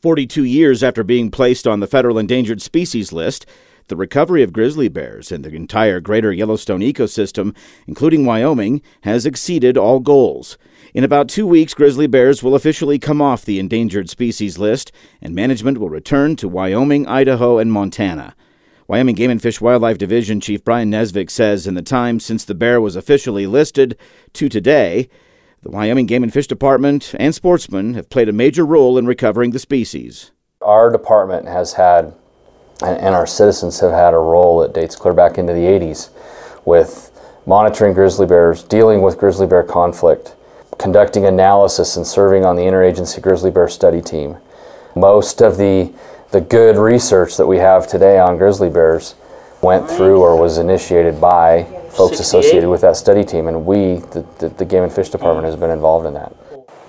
42 years after being placed on the federal endangered species list, the recovery of grizzly bears in the entire greater Yellowstone ecosystem, including Wyoming, has exceeded all goals. In about two weeks, grizzly bears will officially come off the endangered species list, and management will return to Wyoming, Idaho, and Montana. Wyoming Game and Fish Wildlife Division Chief Brian Nesvik says in the time since the bear was officially listed to today, the Wyoming Game and Fish Department and sportsmen have played a major role in recovering the species. Our department has had, and our citizens have had a role that dates clear back into the 80s with monitoring grizzly bears, dealing with grizzly bear conflict, conducting analysis and serving on the interagency grizzly bear study team. Most of the, the good research that we have today on grizzly bears went through or was initiated by folks associated with that study team, and we, the, the, the, Game and Fish Department, has been involved in that.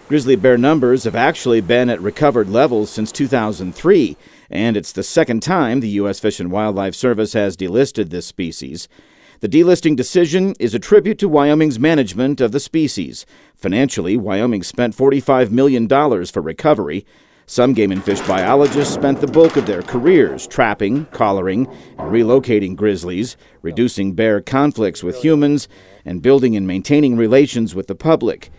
Grizzly bear numbers have actually been at recovered levels since 2003, and it's the second time the U.S. Fish and Wildlife Service has delisted this species. The delisting decision is a tribute to Wyoming's management of the species. Financially, Wyoming spent $45 million for recovery, some game and fish biologists spent the bulk of their careers trapping, collaring, and relocating grizzlies, reducing bear conflicts with humans, and building and maintaining relations with the public.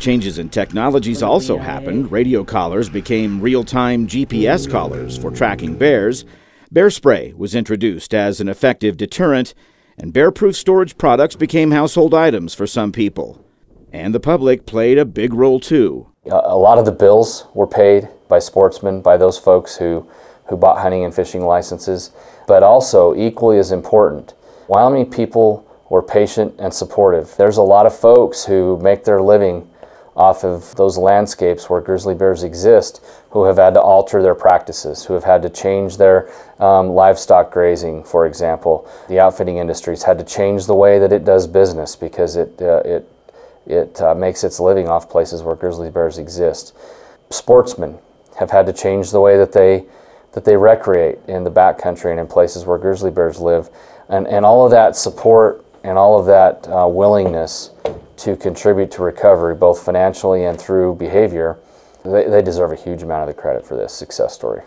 Changes in technologies also happened. Radio collars became real time GPS collars for tracking bears. Bear spray was introduced as an effective deterrent, and bear proof storage products became household items for some people. And the public played a big role too. A lot of the bills were paid by sportsmen, by those folks who, who bought hunting and fishing licenses, but also equally as important, Wyoming people were patient and supportive. There's a lot of folks who make their living off of those landscapes where grizzly bears exist who have had to alter their practices, who have had to change their um, livestock grazing, for example. The outfitting industry's had to change the way that it does business because it, uh, it it uh, makes its living off places where grizzly bears exist. Sportsmen have had to change the way that they that they recreate in the backcountry and in places where grizzly bears live, and and all of that support and all of that uh, willingness to contribute to recovery, both financially and through behavior, they, they deserve a huge amount of the credit for this success story.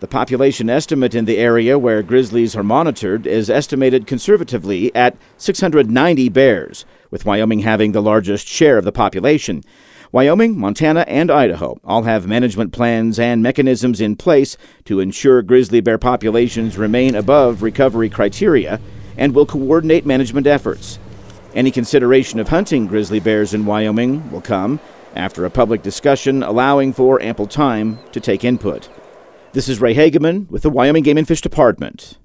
The population estimate in the area where grizzlies are monitored is estimated conservatively at 690 bears, with Wyoming having the largest share of the population. Wyoming, Montana, and Idaho all have management plans and mechanisms in place to ensure grizzly bear populations remain above recovery criteria and will coordinate management efforts. Any consideration of hunting grizzly bears in Wyoming will come after a public discussion allowing for ample time to take input. This is Ray Hageman with the Wyoming Game and Fish Department.